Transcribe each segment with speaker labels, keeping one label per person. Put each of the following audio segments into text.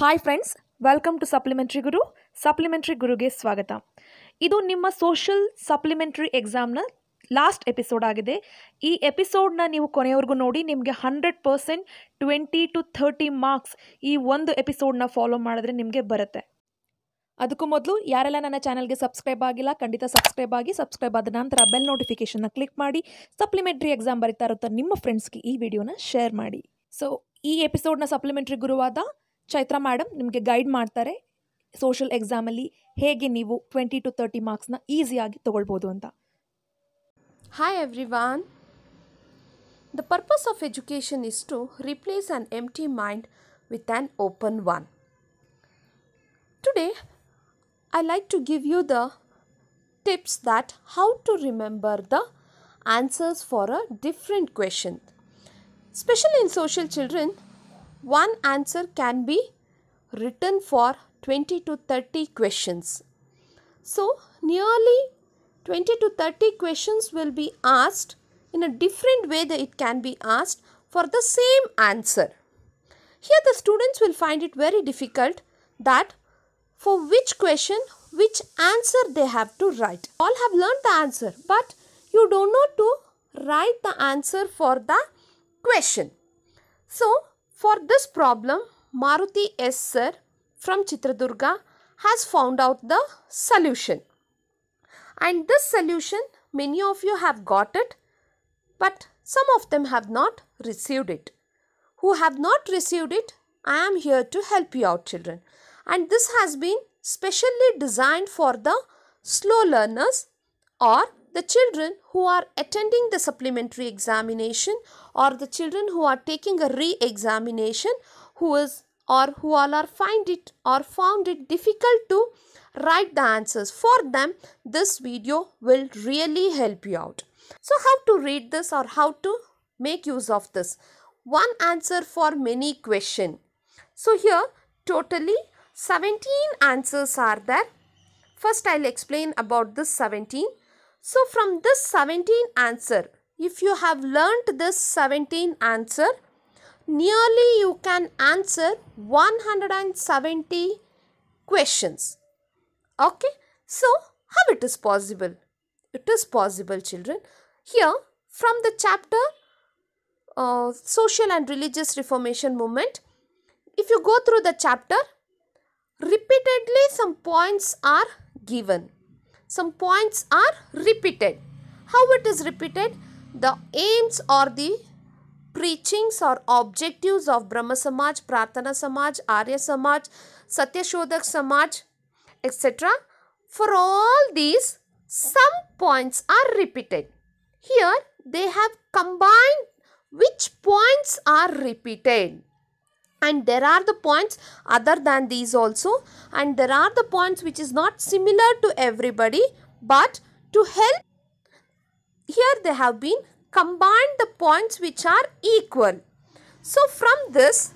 Speaker 1: Hi friends welcome to supplementary Guru supplementary ಗುರುಗೆ ಸ್ವಾಗತ. ಇದು ನಿಮ್ಮ ಸೋಷಲ್ ಸಪ್ಲಿಮೆಂಟ್ರಿ ಎಕ್ಸಾಮ್ನ ಲಾಸ್ಟ್ ಎಪಿಸೋಡ್ ಆಗಿದೆ. ಈ ಎಪಿಸೋಡ್ನ ನೀವು ಕೊನೆಯವರೆಗೂ ನೋಡಿ, ನಿಮಗೆ hundred percent twenty two thirty marks ಈ ಒಂದು ಎಪಿಸೋಡ್ನ ಫಾಲೋ ಮಾಡಿದ್ರೆ ನಿಮಗೆ ಬರುತ್ತೆ. ಅದಕ್ಕೂ ಮೊದಲು ಯಾರೆಲ್ಲ ನನ್ನ ಚಾನಲ್ಗೆ ಸಬ್ಸ್ಕ್ರೈಬ್ ಆಗಿಲ್ಲ, ಖಂಡಿತ ಸಬ್ಸ್ಕ್ರೈಬ್ ಆಗಿ ಸಬ್ಸ್ಕ್ರೈಬ್ ಆದ ನಂತರ ಬೆಲ್ ನೋಟಿಫಿಕೇಷನ್ನ ಕ್ಲಿಕ್ ಮಾಡಿ ಸಪ್ಲಿಮೆಂಟ್ರಿ ಎಕ್ಸಾಮ್ ಬರೀತಾ ಇರುತ್ತೆ ನಿಮ್ಮ ಫ್ರೆಂಡ್ಸ್ಗೆ ಈ ವಿಡಿಯೋನ ಶೇರ್ ಮಾಡಿ. ಸೊ ಈ ಎಪಿಸೋಡ್ನ ಸಪ್ಲಿಮೆಂಟ್ರಿ ಗುರುವಾದ ಚೈತ್ರ ಮೇಡಮ್ ನಿಮಗೆ ಗೈಡ್ ಮಾಡ್ತಾರೆ. ಸೋಷಲ್ ಎಕ್ಸಾಮಲ್ಲಿ ಹೇಗೆ ನೀವು ಟ್ವೆಂಟಿ ಟು ತರ್ಟಿ ಮಾರ್ಕ್ಸ್ನ ಈಸಿಯಾಗಿ ತೊಗೊಳ್ಬೋದು ಅಂತ.
Speaker 2: Hi everyone the purpose of education is to replace an T mind with an open one today I like to give you the tips that how to remember the answers for a different question specially in social children one answer can be written for 20 to 30 questions. So, nearly 20 to 30 questions will be asked in a different way that it can be asked for the same answer. Here, the students will find it very difficult that for which question, which answer they have to write. All have learned the answer, but you don't know to write the answer for the question. So, for this problem, Maruti S. Sir from Chitradurga has found out the solution. And this solution, many of you have got it, but some of them have not received it. Who have not received it, I am here to help you out, children. And this has been specially designed for the slow learners or the children who are attending the supplementary examination or the children who are taking a re-examination who is or who all are find it or found it difficult to write the answers. For them this video will really help you out. So how to read this or how to make use of this? One answer for many question. So here totally 17 answers are there. First i'll explain about this 17 so from this 17 answer if you have learnt this 17 answer nearly you can answer 170 questions. Okay? So how it is possible? It is possible children. Here from the chapter uh, social and religious reformation movement if you go through the chapter repeatedly some points are given some points are repeated how it is repeated the aims or the preachings or objectives of Brahma Samaj, Prarthana Samaj, Arya Samaj, Satyashodhak Samaj, etc. For all these, some points are repeated. Here, they have combined which points are repeated. And there are the points other than these also. And there are the points which is not similar to everybody. But to help, here they have been combined the points which are equal. So from this,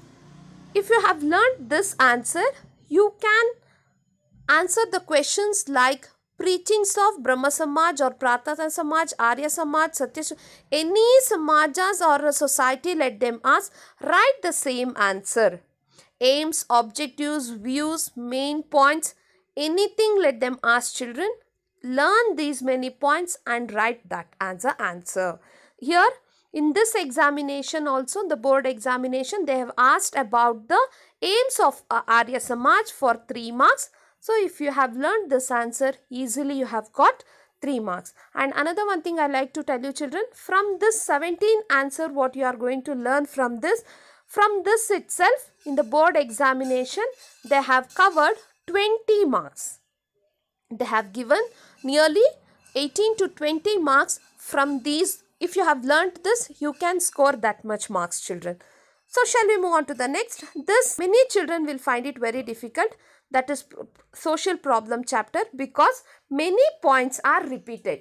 Speaker 2: if you have learned this answer, you can answer the questions like preachings of Brahma Samaj or Prarthana Samaj, Arya Samaj, Satya any Samajas or society let them ask, write the same answer. Aims, objectives, views, main points, anything let them ask children. Learn these many points and write that as an answer here in this examination also the board examination they have asked about the aims of uh, Arya Samaj for 3 marks. So if you have learned this answer easily you have got 3 marks. And another one thing I like to tell you children from this 17 answer what you are going to learn from this from this itself in the board examination they have covered 20 marks. They have given nearly 18 to 20 marks from these if you have learnt this you can score that much marks children so shall we move on to the next? This many children will find it very difficult that is social problem chapter because many points are repeated.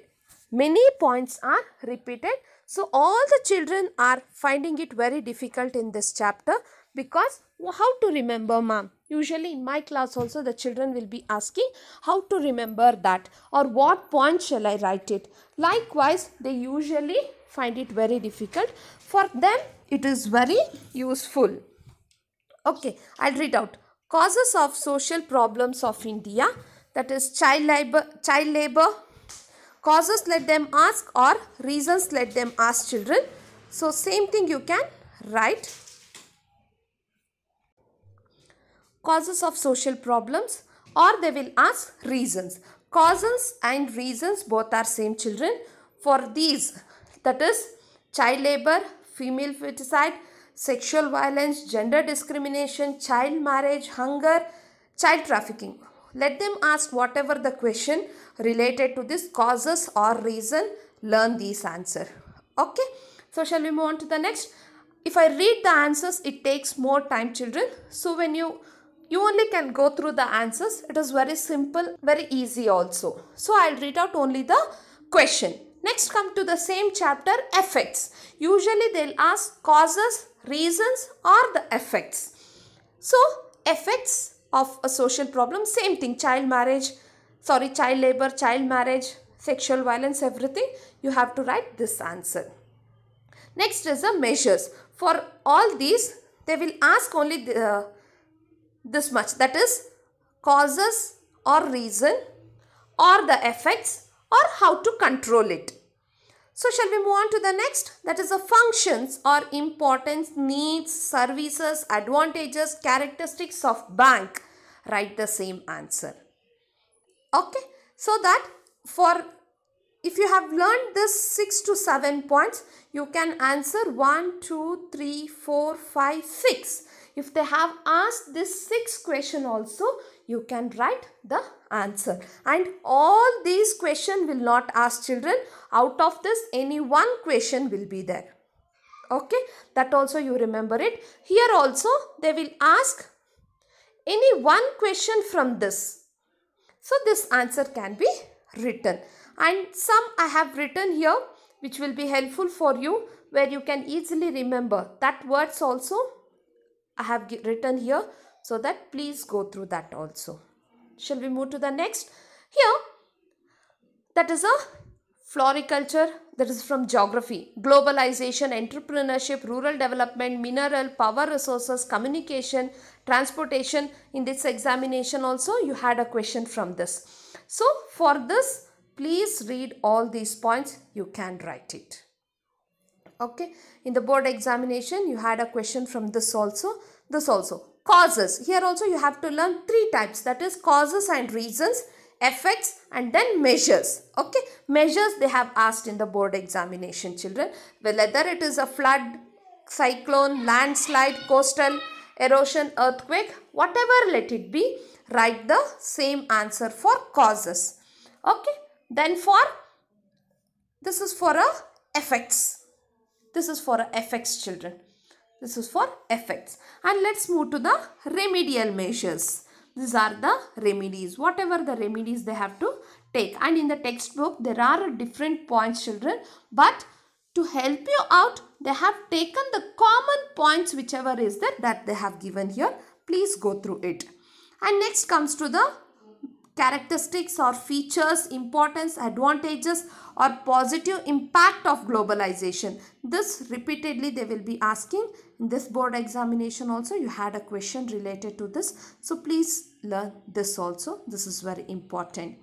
Speaker 2: Many points are repeated. So all the children are finding it very difficult in this chapter because how to remember ma'am? Usually in my class also the children will be asking how to remember that? Or what point shall i write it? Likewise they usually find it very difficult. For them it is very useful. Okay i'll read out. Causes of social problems of India that is child labor child labor. Causes let them ask or reasons let them ask children. So same thing you can write. Causes of social problems or they will ask reasons. Causes and reasons both are same children. For these that is child labor female feticide sexual violence gender discrimination child marriage hunger child trafficking. Let them ask whatever the question related to this causes or reason learn these answer. Okay? So shall we move on to the next? If i read the answers it takes more time children. So when you you only can go through the answers it is very simple very easy also. So i'll read out only the question next come to the same chapter effects. Usually they'll ask causes reasons or the effects. So effects of a social problem same thing. Child marriage sorry child labor child marriage sexual violence everything. You have to write this answer. Next is the measures. For all these they will ask only the, uh, this much. That is causes or reason or the effects or how to control it. So shall we move on to the next? That is the functions or importance needs services advantages characteristics of bank. Write the same answer. Okay? So that for if you have learned this 6 to 7 points you can answer 1 2 3 4 5 6 if they have asked this 6 question also you can write the answer. And all these question will not ask children. Out of this any one question will be there. Okay? That also you remember it. Here also they will ask any one question from this. So this answer can be written. And some I have written here which will be helpful for you where you can easily remember. That words also I have written here so that please go through that also. Shall we move to the next? Here that is a floriculture that is from geography. Globalization entrepreneurship rural development mineral power resources communication transportation. In this examination also you had a question from this. So for this please read all these points. You can write it. Okay? In the board examination you had a question from this also. This also causes. Here also you have to learn three types. That is causes and reasons effects and then measures. Okay? Measures they have asked in the board examination children. Whether it is a flood cyclone landslide coastal erosion earthquake whatever let it be write the same answer for causes. Okay? Then for this is for a effects. This is for a effects children this is for effects. And let's move to the remedial measures. These are the remedies. Whatever the remedies they have to take. And in the textbook there are different points children. But to help you out they have taken the common points whichever is there that they have given here. Please go through it. And next comes to the characteristics or features, importance, advantages or positive impact of globalization. This repeatedly they will be asking. In this board examination also you had a question related to this. So please learn this also. This is very important.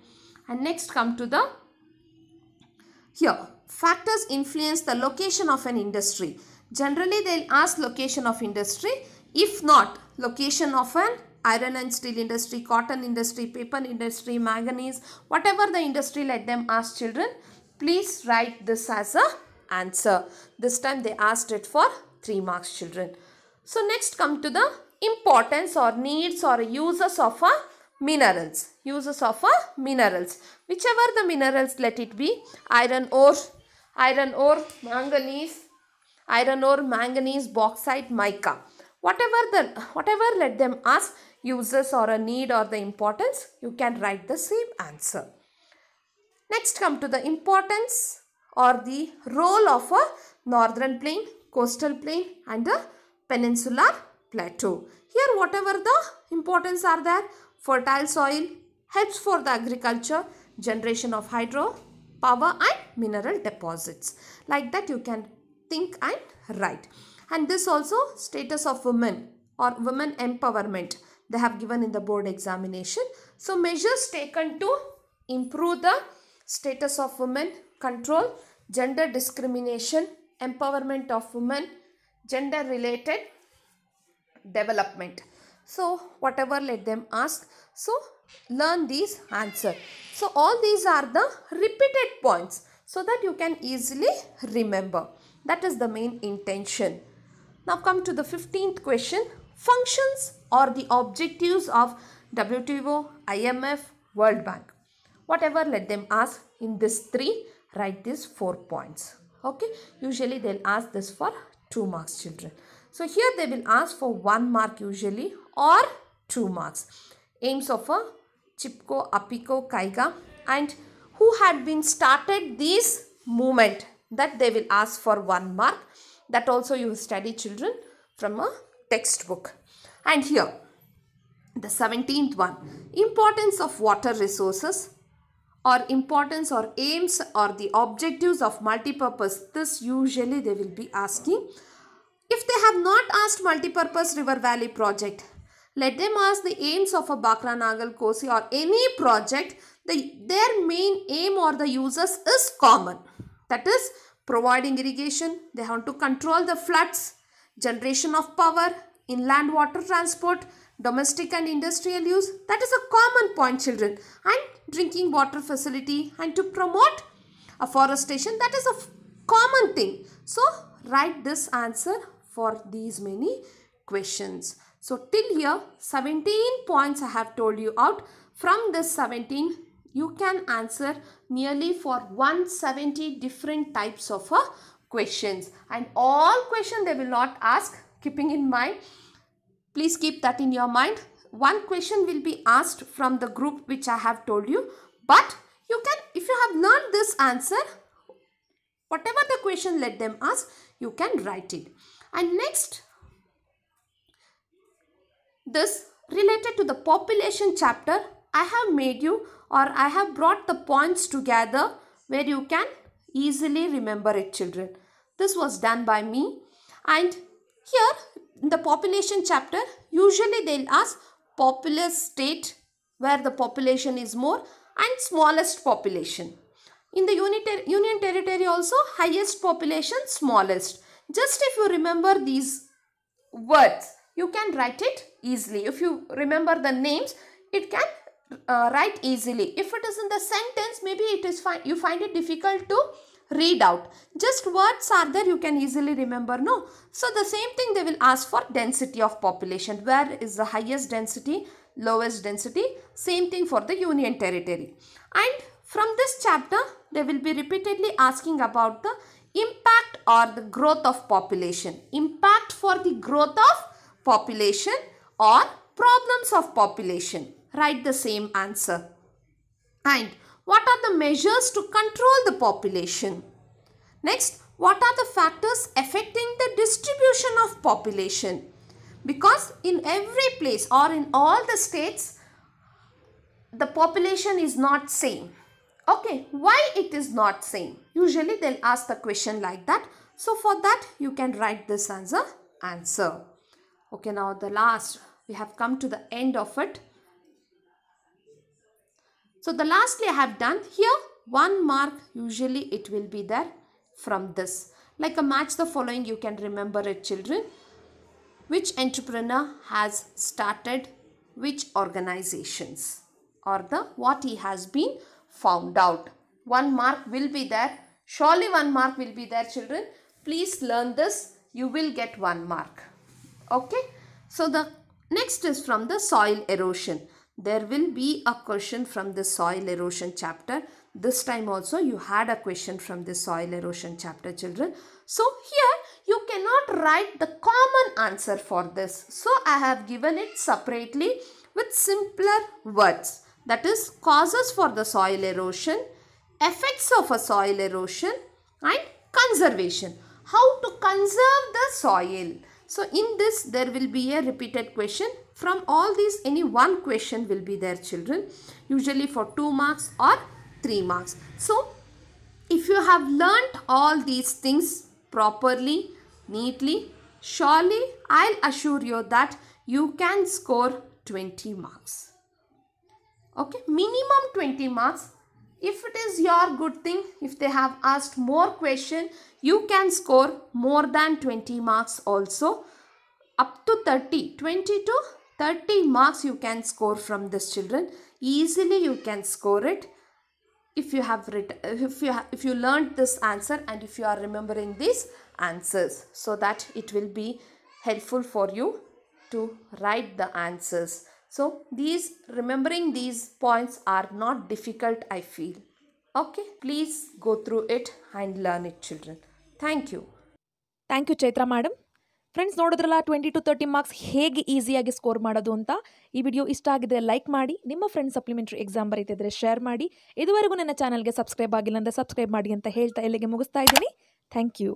Speaker 2: And next come to the here factors influence the location of an industry. Generally they'll ask location of industry. If not location of an iron and steel industry, cotton industry, paper industry, manganese, whatever the industry let them ask children, please write this as a answer. This time they asked it for 3 marks children. So next come to the importance or needs or uses of a minerals. Uses of a minerals. Whichever the minerals let it be, iron ore, iron ore, manganese, iron ore, manganese, bauxite, mica. Whatever the whatever let them ask uses or a need or the importance, you can write the same answer. Next come to the importance or the role of a northern plain, coastal plain and a peninsular plateau. Here whatever the importance are there, fertile soil, helps for the agriculture, generation of hydro, power and mineral deposits. Like that you can think and write. And this also status of women or women empowerment they have given in the board examination. So measures taken to improve the status of women, control gender discrimination, empowerment of women, gender related development. So whatever let them ask. So learn these answer. So all these are the repeated points so that you can easily remember. That is the main intention. Now come to the 15th question. Functions or the objectives of WTO, IMF, World Bank. Whatever let them ask in this three, write these four points. Okay. Usually they'll ask this for two marks children. So here they will ask for one mark usually or two marks. Aims of a Chipko, Apiko, Kaiga and who had been started this movement that they will ask for one mark. That also you study children from a textbook. And here the 17th one. Importance of water resources or importance or aims or the objectives of multipurpose. This usually they will be asking. If they have not asked multipurpose river valley project let them ask the aims of a Bhakra Nangal kosi or any project. The, their main aim or the uses is common. That is providing irrigation. They want to control the floods generation of power inland water transport domestic and industrial use that is a common point children. And drinking water facility and to promote afforestation. That is a common thing. So write this answer for these many questions. So till here 17 points i have told you out. From this 17 you can answer nearly for 170 different types of uh, questions and all question they will not ask keeping in mind Please keep that in your mind. One question will be asked from the group which I have told you. But you can, if you have learned this answer, whatever the question let them ask, you can write it. And next, this related to the population chapter, I have made you or I have brought the points together where you can easily remember it children. This was done by me. And here in the population chapter usually they'll ask populous state where the population is more and smallest population. In the unit union territory also highest population smallest. Just if you remember these words you can write it easily. If you remember the names it can uh, write easily. If it is in the sentence maybe it is fine. You find it difficult to read out. Just words are there you can easily remember no? So the same thing they will ask for density of population. Where is the highest density lowest density? Same thing for the union territory. And from this chapter they will be repeatedly asking about the impact or the growth of population. Impact for the growth of population or problems of population. Write the same answer. And what are the measures to control the population? Next, what are the factors affecting the distribution of population? Because in every place or in all the states, the population is not same. Okay, why it is not same? Usually they'll ask the question like that. So for that, you can write this as a answer. Okay, now the last, we have come to the end of it. So the lastly I have done here one mark usually it will be there from this. Like a match the following you can remember it children. Which entrepreneur has started which organizations or the what he has been found out. One mark will be there. Surely one mark will be there children. Please learn this. You will get one mark. Okay. So the next is from the soil erosion there will be a question from the soil erosion chapter. This time also you had a question from the soil erosion chapter children. So here you cannot write the common answer for this. So i have given it separately with simpler words. That is causes for the soil erosion effects of a soil erosion and conservation. How to conserve the soil? So in this there will be a repeated question. From all these any one question will be there children. Usually for 2 marks or 3 marks. So if you have learnt all these things properly, neatly, surely I'll assure you that you can score 20 marks. Okay? Minimum 20 marks. If it is your good thing if they have asked more question you can score more than 20 marks also. Up to 30 20 to 30 marks you can score from this children. Easily you can score it if you have written, if you, if you learned this answer and if you are remembering these answers so that it will be helpful for you to write the answers. So these remembering these points are not difficult I feel. Okay, please go through it and learn it children. Thank you.
Speaker 1: Thank you Chaitra madam. Friends ನೋಡಿದ್ರಲ್ಲ twenty two thirty marks ಹೇಗೆ ಈಸಿಯಾಗಿ score ಮಾಡೋದು ಅಂತ? ಈ video ಇಷ್ಟ ಆಗಿದ್ರೆ like ಮಾಡಿ, ನಿಮ್ಮ ಫ್ರೆಂಡ್ಸ್ ಸಪ್ಲಿಮೆಂಟ್ರಿ ಎಕ್ಸಾಮ್ ಬರೀತಿದ್ರೆ ಶೇರ್ ಮಾಡಿ. ಇದುವರೆಗೂ ನನ್ನ ಚಾನಲ್ಗೆ ಸಬ್ಸ್ಕ್ರೈಬ್ ಆಗಿಲ್ಲ ಅಂದರೆ ಸಬ್ಸ್ಕ್ರೈಬ್ ಮಾಡಿ ಅಂತ ಹೇಳ್ತಾ ಇಲ್ಲಿಗೆ ಮುಗಿಸ್ತಾ ಇದ್ದೀನಿ. Thank you